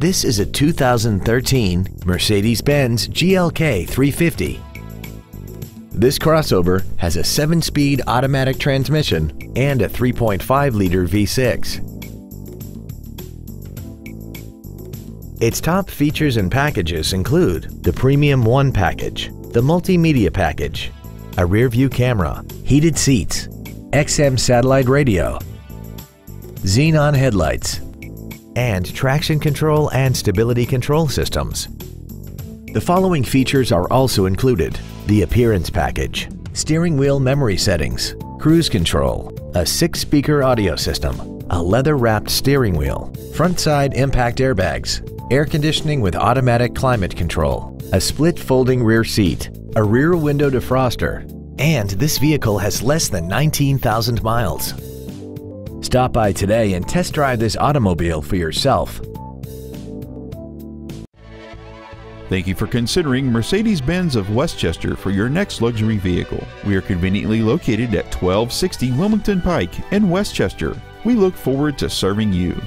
This is a 2013 Mercedes-Benz GLK 350. This crossover has a 7-speed automatic transmission and a 3.5-liter V6. Its top features and packages include the Premium One package, the Multimedia package, a rear-view camera, heated seats, XM satellite radio, xenon headlights, and traction control and stability control systems. The following features are also included. The appearance package, steering wheel memory settings, cruise control, a six-speaker audio system, a leather-wrapped steering wheel, front side impact airbags, air conditioning with automatic climate control, a split folding rear seat, a rear window defroster, and this vehicle has less than 19,000 miles. Stop by today and test drive this automobile for yourself. Thank you for considering Mercedes-Benz of West Chester for your next luxury vehicle. We are conveniently located at 1260 Wilmington Pike in West Chester. We look forward to serving you.